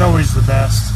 always the best.